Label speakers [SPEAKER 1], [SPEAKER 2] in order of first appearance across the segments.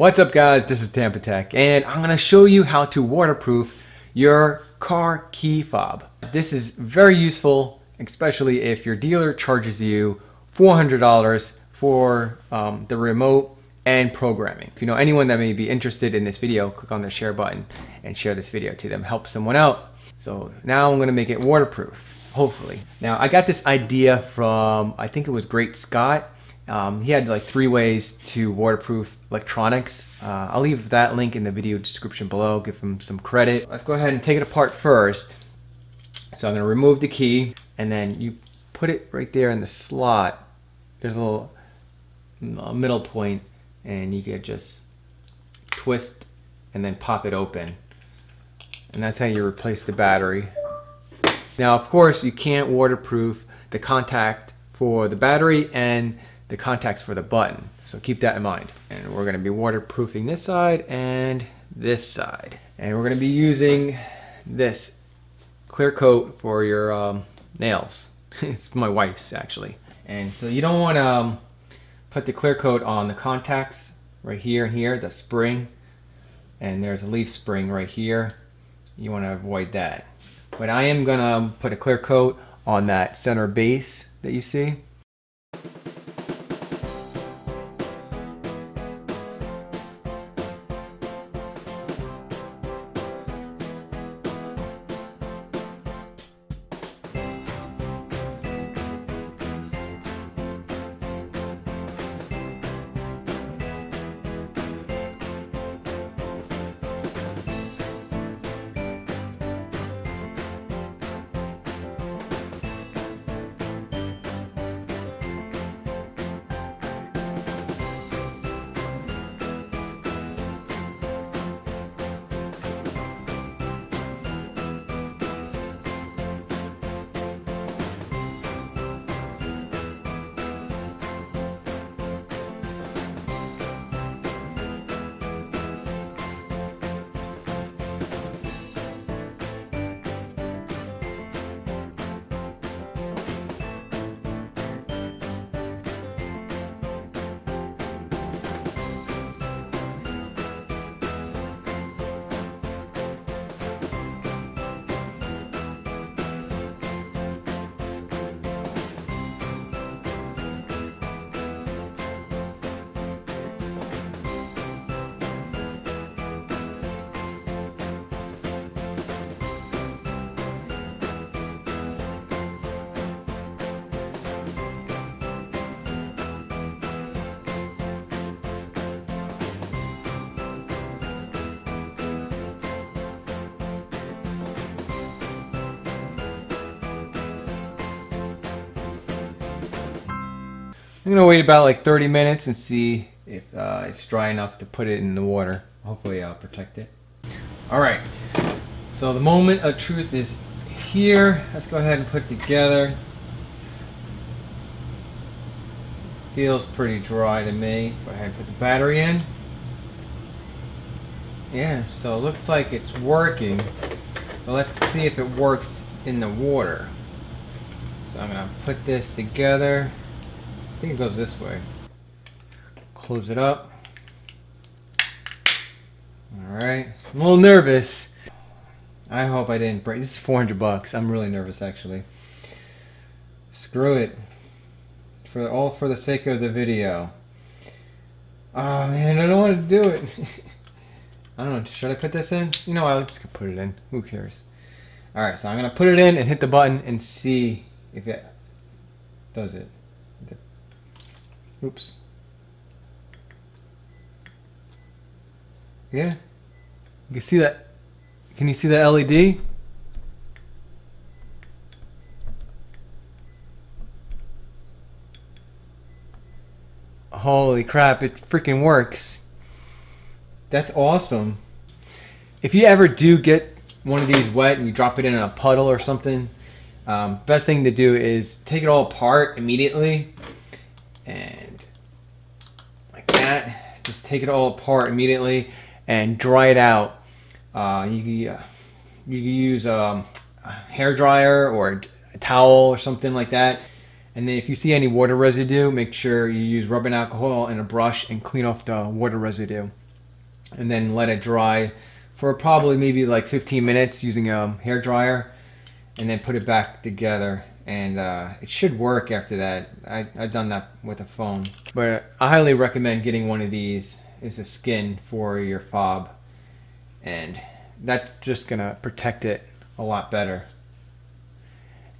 [SPEAKER 1] What's up guys, this is TampaTec and I'm to show you how to waterproof your car key fob. This is very useful, especially if your dealer charges you $400 for um, the remote and programming. If you know anyone that may be interested in this video, click on the share button and share this video to them. Help someone out. So now I'm to make it waterproof, hopefully. Now I got this idea from, I think it was GreatScott. Um, he had like three ways to waterproof electronics. Uh, I'll leave that link in the video description below, give him some credit. Let's go ahead and take it apart first. So I'm gonna remove the key and then you put it right there in the slot. There's a little middle point and you can just twist and then pop it open. And that's how you replace the battery. Now, of course, you can't waterproof the contact for the battery and the contacts for the button. So keep that in mind. And we're gonna be waterproofing this side and this side. And we're gonna be using this clear coat for your um, nails. it's my wife's actually. And so you don't wanna um, put the clear coat on the contacts right here and here, the spring. And there's a leaf spring right here. You wanna avoid that. But I am gonna put a clear coat on that center base that you see. I'm gonna wait about like 30 minutes and see if uh, it's dry enough to put it in the water. Hopefully I'll protect it. All right, so the moment of truth is here. Let's go ahead and put together. Feels pretty dry to me. Go ahead and put the battery in. Yeah, so it looks like it's working. But let's see if it works in the water. So I'm gonna put this together. I think it goes this way. Close it up. Alright. I'm a little nervous. I hope I didn't break. This is 400 bucks. I'm really nervous actually. Screw it. For all for the sake of the video. Oh man, I don't want to do it. I don't know. Should I put this in? You know, I'll just put it in. Who cares? Alright, so I'm to put it in and hit the button and see if it does it. Oops. Yeah. You can see that. Can you see the LED? Holy crap, it freaking works. That's awesome. If you ever do get one of these wet and you drop it in a puddle or something, um, best thing to do is take it all apart immediately and like that. Just take it all apart immediately and dry it out. Uh, you, uh, you can use um, a hair dryer or a towel or something like that. And then if you see any water residue, make sure you use rubbing alcohol and a brush and clean off the water residue. and then let it dry for probably maybe like 15 minutes using a hair dryer and then put it back together and uh, it should work after that. I, I've done that with a phone. But I highly recommend getting one of these. It's a skin for your fob and that's just gonna protect it a lot better.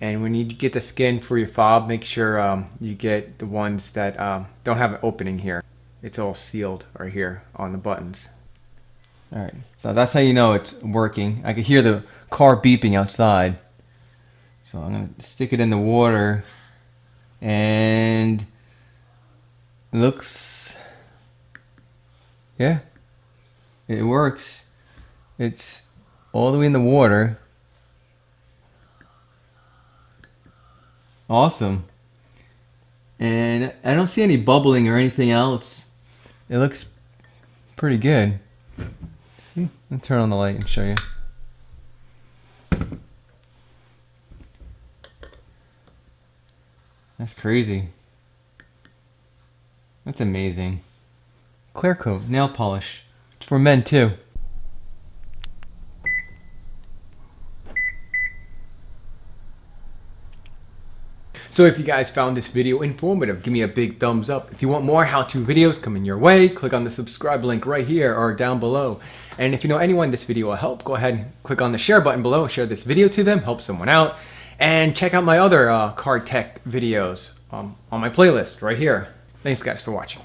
[SPEAKER 1] And when you get the skin for your fob, make sure um, you get the ones that um, don't have an opening here. It's all sealed right here on the buttons. All right, so that's how you know it's working. I can hear the car beeping outside. So I'm gonna stick it in the water and looks, yeah, it works. It's all the way in the water. Awesome. And I don't see any bubbling or anything else. It looks pretty good. See? Let me turn on the light and show you. That's crazy. That's amazing. Clear coat, nail polish. It's for men too. So if you guys found this video informative, give me a big thumbs up. If you want more how-to videos coming your way, click on the subscribe link right here or down below. And if you know anyone this video will help, go ahead and click on the share button below, share this video to them, help someone out. And check out my other uh, car tech videos um, on my playlist right here. Thanks guys for watching.